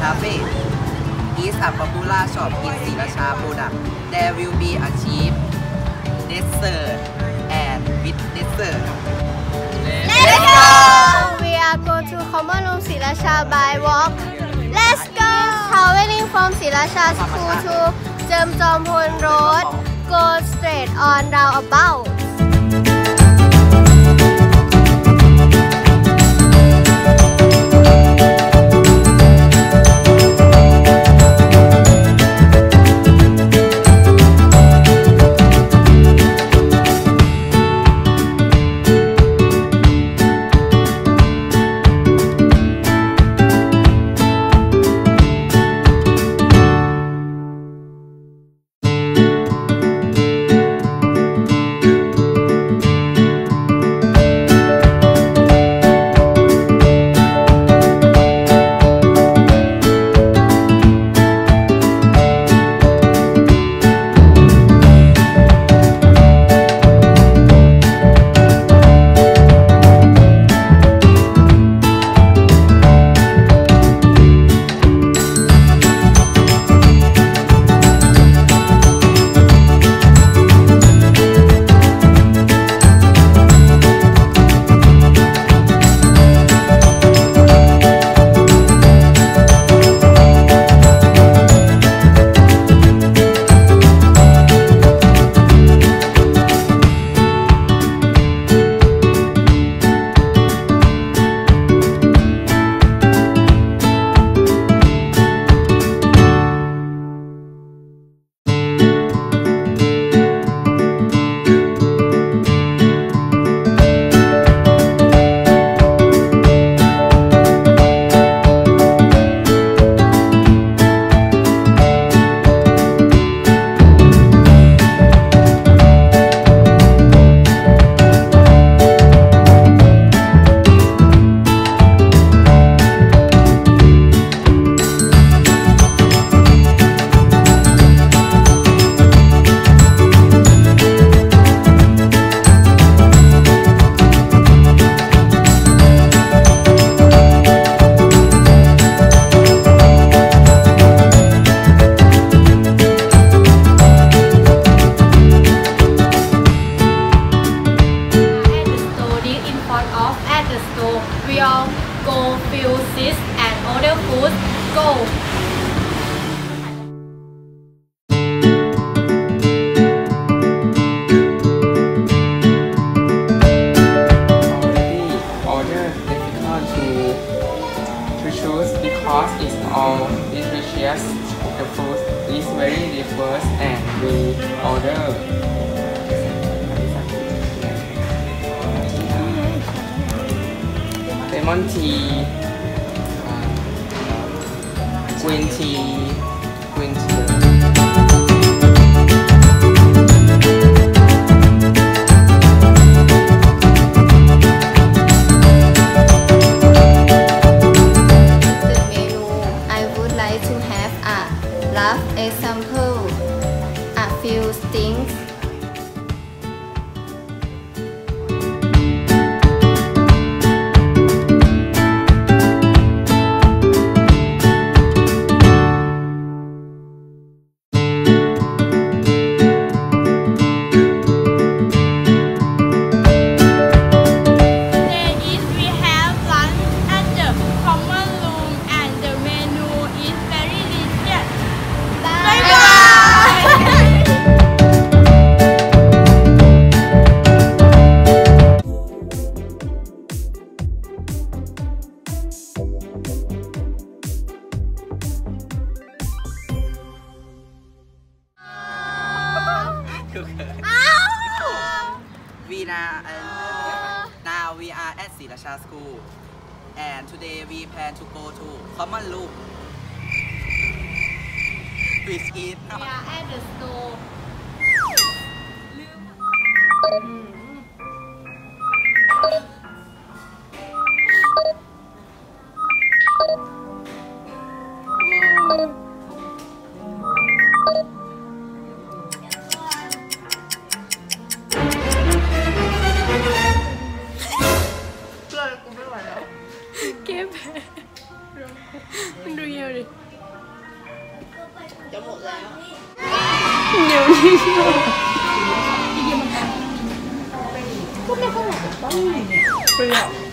Cafe is a popular shop in Sirasha product there will be a cheap dessert and with dessert Let's go! We are going to common room Sirasha by walk Let's go! Traveling from ศรีราชา school to Jemjompol Road go straight on roundabout at the store we all go feel this and order food go ordered difficult to to choose because it's all delicious. The food is very diverse and we order lemon tea, uh, green tea, green tea. the menu I would like to have a rough example a few things we now uh, now we are at Silasha School and today we plan to go to common room which is we are at the store จะหมดแล้วเดี๋ยวนี้ก็ไม่ค่อยหมดบ้างเลยเปรี้ยว